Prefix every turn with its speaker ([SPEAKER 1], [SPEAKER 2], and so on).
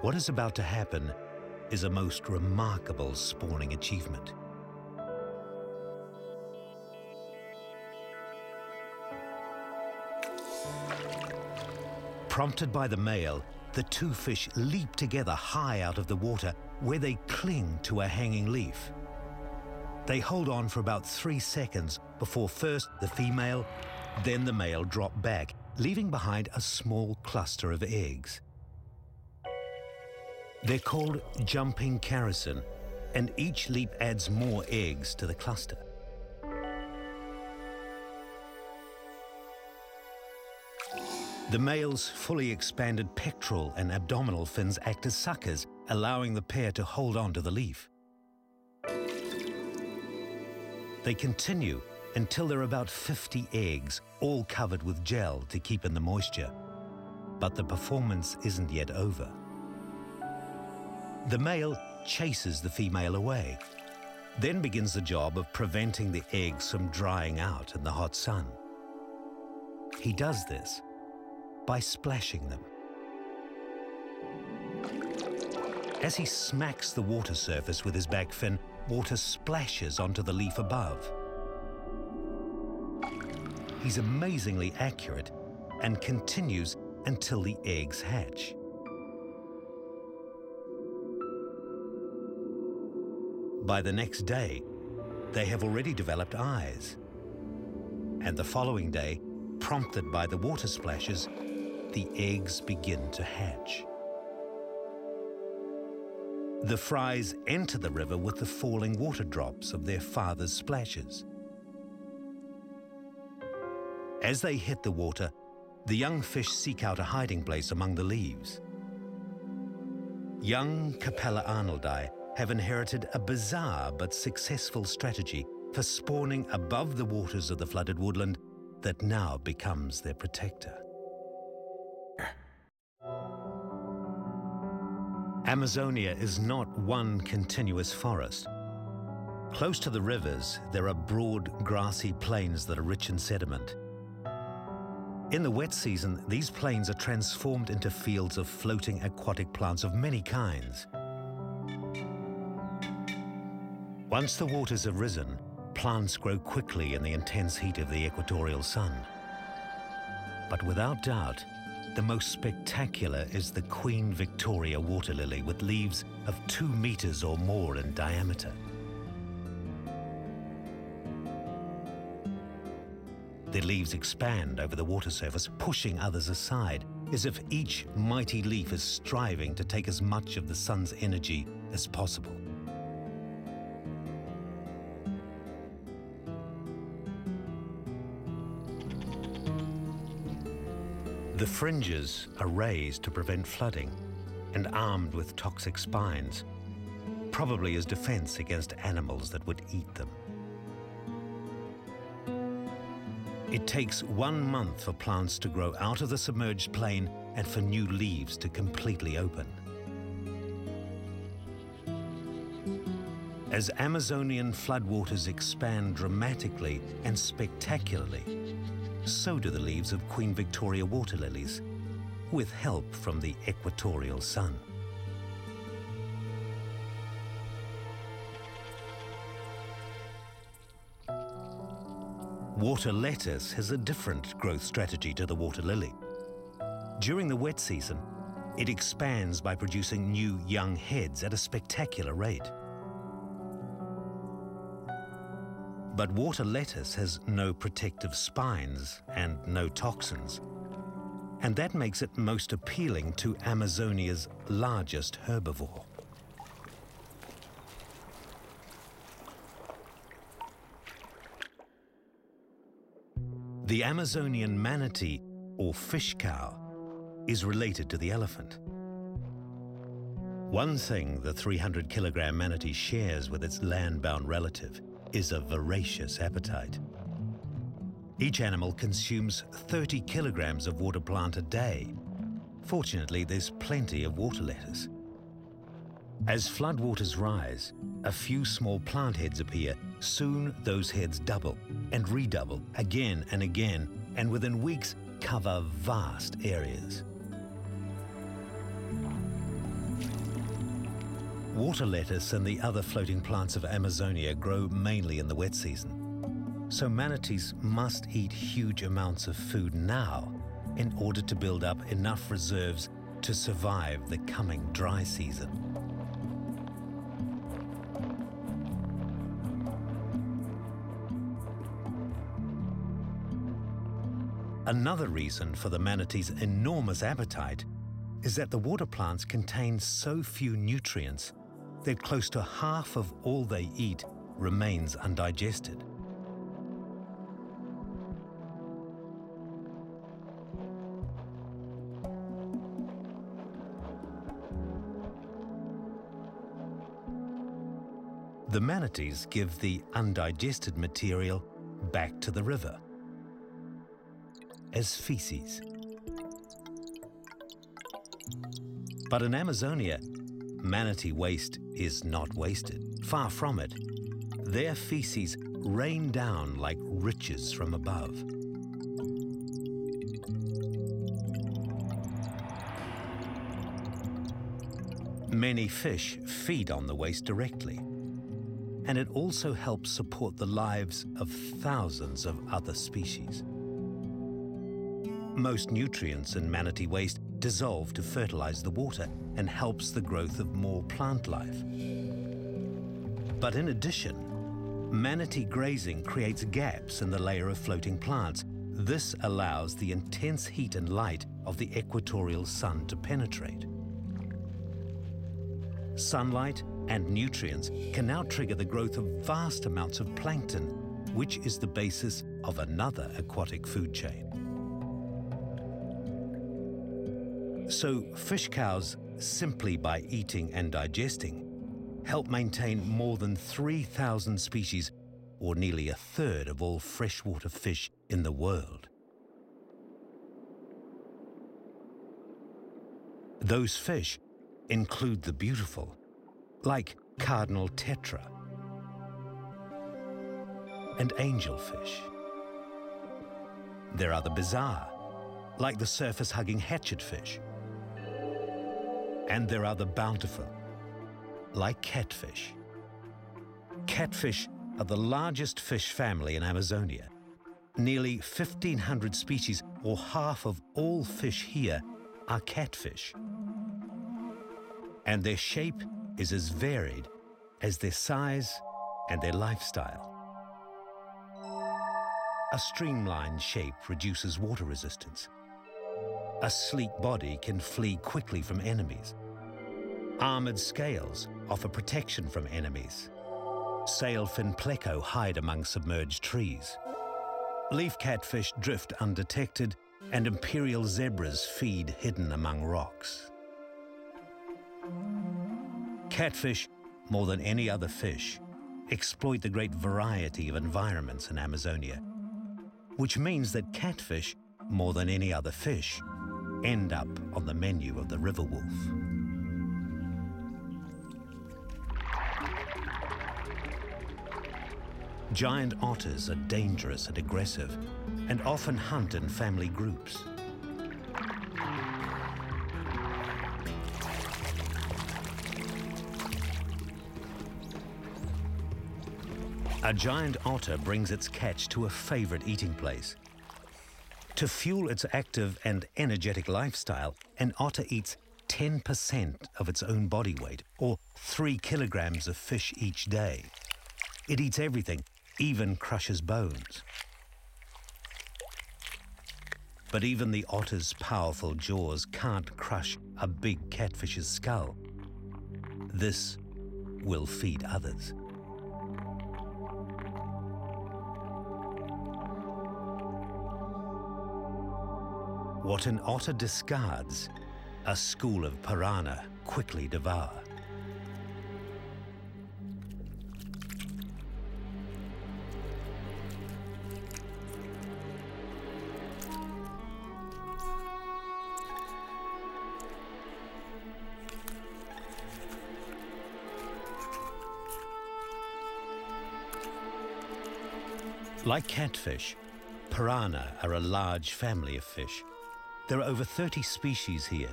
[SPEAKER 1] What is about to happen is a most remarkable spawning achievement. Prompted by the male, the two fish leap together high out of the water where they cling to a hanging leaf. They hold on for about three seconds before first the female, then the male drop back, leaving behind a small cluster of eggs. They're called jumping characin, and each leap adds more eggs to the cluster. The male's fully expanded pectoral and abdominal fins act as suckers, allowing the pair to hold on to the leaf. They continue until there are about 50 eggs, all covered with gel to keep in the moisture. But the performance isn't yet over. The male chases the female away, then begins the job of preventing the eggs from drying out in the hot sun. He does this by splashing them. As he smacks the water surface with his back fin, water splashes onto the leaf above. He's amazingly accurate and continues until the eggs hatch. By the next day, they have already developed eyes. And the following day, prompted by the water splashes, the eggs begin to hatch. The fries enter the river with the falling water drops of their father's splashes. As they hit the water, the young fish seek out a hiding place among the leaves. Young Copella arnoldi have inherited a bizarre but successful strategy for spawning above the waters of the flooded woodland that now becomes their protector. Amazonia is not one continuous forest. Close to the rivers, there are broad, grassy plains that are rich in sediment. In the wet season, these plains are transformed into fields of floating aquatic plants of many kinds. Once the waters have risen, plants grow quickly in the intense heat of the equatorial sun. But without doubt, the most spectacular is the Queen Victoria water lily with leaves of two meters or more in diameter. The leaves expand over the water surface, pushing others aside, as if each mighty leaf is striving to take as much of the sun's energy as possible. The fringes are raised to prevent flooding and armed with toxic spines, probably as defense against animals that would eat them. It takes one month for plants to grow out of the submerged plain and for new leaves to completely open. As Amazonian floodwaters expand dramatically and spectacularly, so do the leaves of Queen Victoria water lilies, with help from the equatorial sun. Water lettuce has a different growth strategy to the water lily. During the wet season, it expands by producing new young heads at a spectacular rate. But water lettuce has no protective spines and no toxins. And that makes it most appealing to Amazonia's largest herbivore. The Amazonian manatee, or fish cow, is related to the elephant. One thing the 300 kilogram manatee shares with its land bound relative is a voracious appetite. Each animal consumes 30 kilograms of water plant a day. Fortunately, there's plenty of water lettuce. As floodwaters rise, a few small plant heads appear. Soon those heads double and redouble again and again, and within weeks cover vast areas. Water lettuce and the other floating plants of Amazonia grow mainly in the wet season. So manatees must eat huge amounts of food now in order to build up enough reserves to survive the coming dry season. Another reason for the manatee's enormous appetite is that the water plants contain so few nutrients that close to half of all they eat remains undigested. The manatees give the undigested material back to the river as feces. But in Amazonia, manatee waste is not wasted. Far from it. Their feces rain down like riches from above. Many fish feed on the waste directly, and it also helps support the lives of thousands of other species. Most nutrients in manatee waste dissolve to fertilize the water and helps the growth of more plant life. But in addition, manatee grazing creates gaps in the layer of floating plants. This allows the intense heat and light of the equatorial sun to penetrate. Sunlight and nutrients can now trigger the growth of vast amounts of plankton, which is the basis of another aquatic food chain. So fish cows, simply by eating and digesting, help maintain more than 3,000 species, or nearly a third of all freshwater fish in the world. Those fish include the beautiful, like cardinal tetra and angelfish. There are the bizarre, like the surface-hugging hatchetfish, and there are the bountiful, like catfish. Catfish are the largest fish family in Amazonia. Nearly 1,500 species, or half of all fish here, are catfish. And their shape is as varied as their size and their lifestyle. A streamlined shape reduces water resistance. A sleek body can flee quickly from enemies. Armored scales offer protection from enemies. Sailfin pleco hide among submerged trees. Leaf catfish drift undetected, and imperial zebras feed hidden among rocks. Catfish, more than any other fish, exploit the great variety of environments in Amazonia, which means that catfish, more than any other fish, end up on the menu of the river wolf. Giant otters are dangerous and aggressive and often hunt in family groups. A giant otter brings its catch to a favorite eating place – to fuel its active and energetic lifestyle, an otter eats 10% of its own body weight, or 3 kilograms of fish each day. It eats everything, even crushes bones. But even the otter's powerful jaws can't crush a big catfish's skull. This will feed others. What an otter discards, a school of piranha quickly devour. Like catfish, piranha are a large family of fish there are over 30 species here,